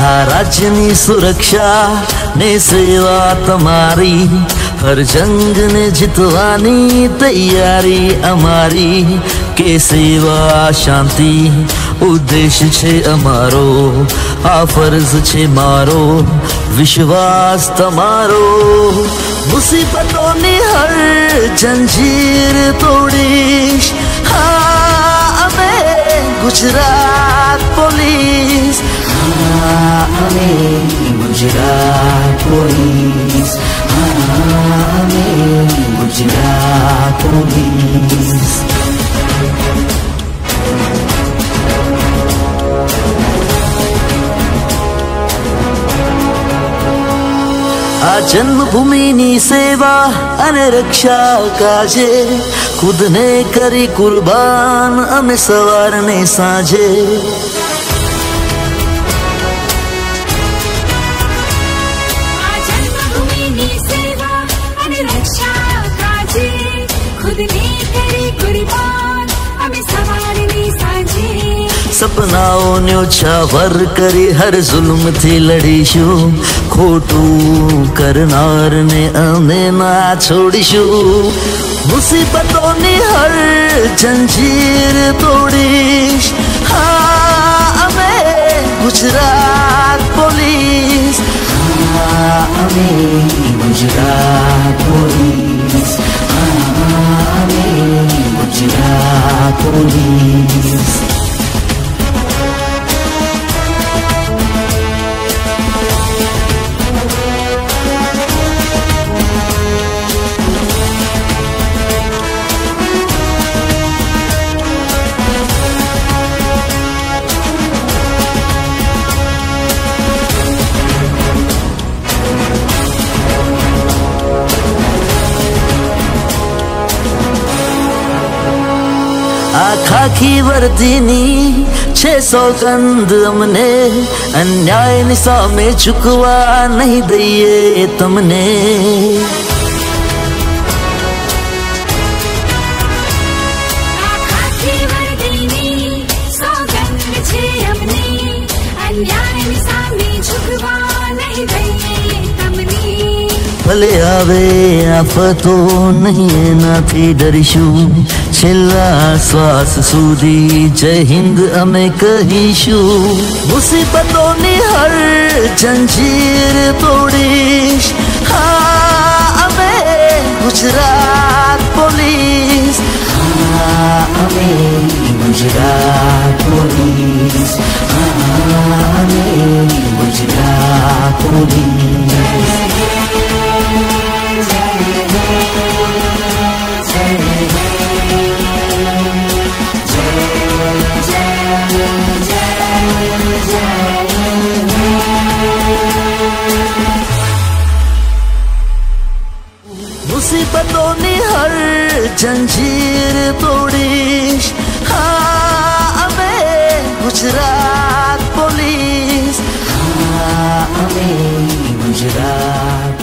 આ રાજ્યની સુરક્ષા ને સેવા તમારી હર જંગને જીતવાની તૈયારી અમારી કે સેવા શાંતિ ઉદ્દેશ છે અમારો આ ફરજ છે મારો વિશ્વાસ તમારો મુસીબતોની હર જંજીર તોડીશ હા અમે ગુજરાત પોલીસ હા અમે ગુજરાત પોલીસ હા અમે ગુજરાત પોલીસ આ જન્મભૂમિની સેવા અને રક્ષા કાજે ખુદને કરી કુરબાન અમે સવારને સાંજે સપનાઓને ઉછાવર કરી હર જુલ્મથી લડીશું ખોટું કરનારને અમે ના છોડીશું મુસીબતોની હર જંજીર તોડીશ હા અમે ગુજરાત પોલીસ હા અમે ગુજરાત પોલીસ હા અમે ગુજરાત પોલીસ आखा की वर्दिनी छह सौ कंद हमने। अन्याय निशा में चुकवा नहीं दिए तुमने। ભલે આવે આફતો નહીં એનાથી ડરીશું છેલ્લા શ્વાસ સુધી જય હિન્દ અમે કહીશું મુસીબતોની હર જંજીર તોડીશ હા અમે ગુજરાત પોલીસ હા અમે ગુજરાત પોલીસ હા અમે ગુજરાત પોલીસ मुसीबतों ने हर जंजीर तोड़ी। हाँ हमें गुजरात पुलिस। हाँ गुजरात